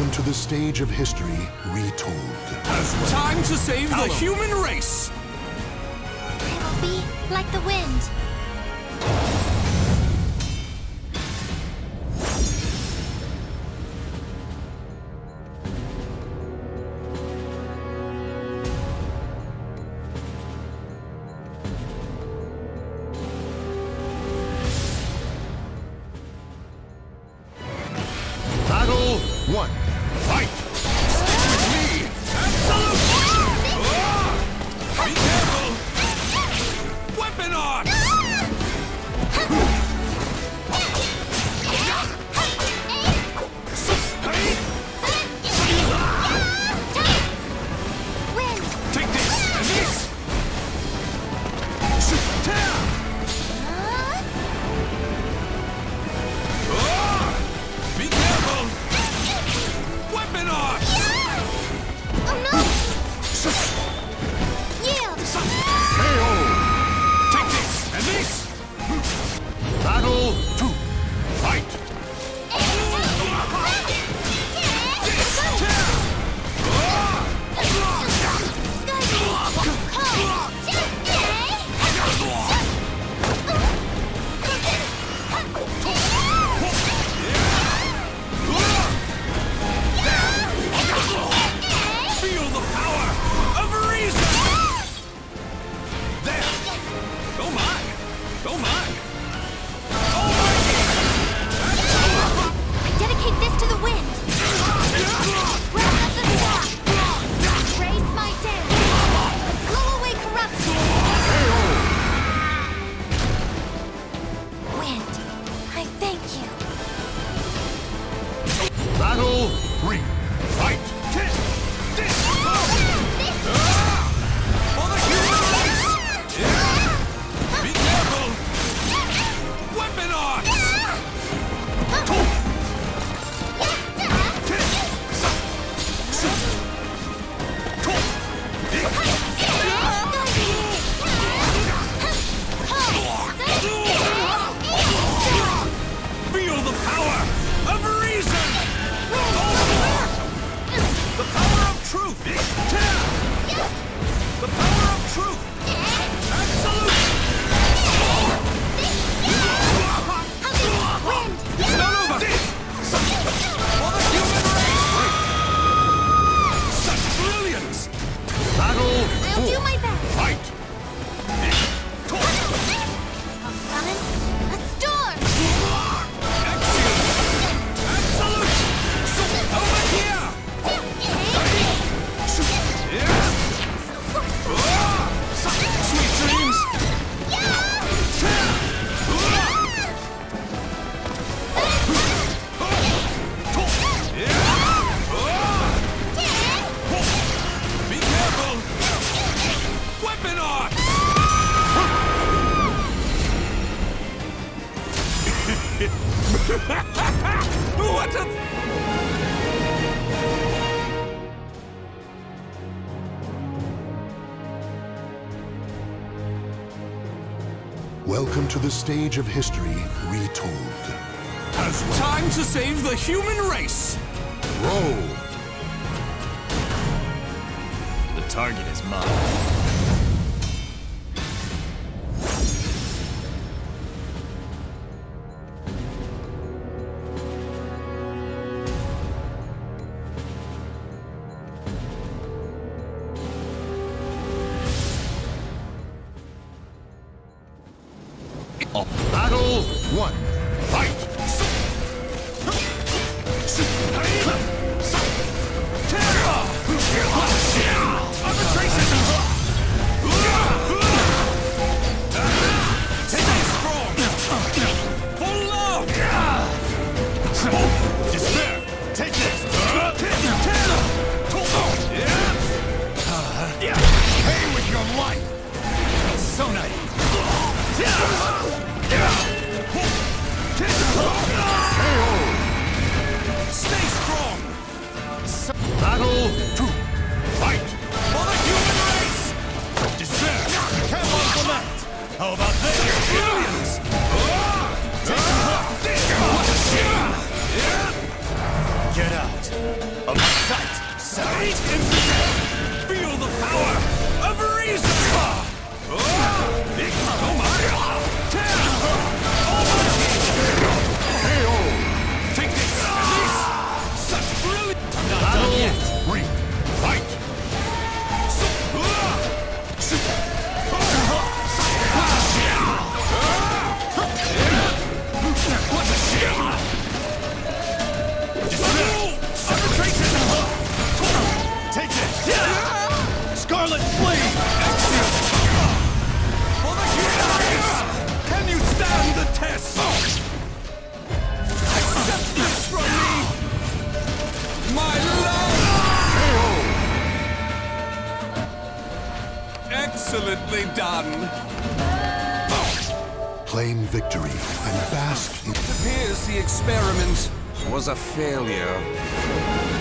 Welcome to the stage of history retold. Time to save the human race! I will be like the wind. Battle 1. what a... Welcome to the stage of history retold. Azwell. Time to save the human race! Roll! The target is mine. Oh. Battle one. Fight! Excellently done. Claim victory and bask in... It appears the experiment was a failure.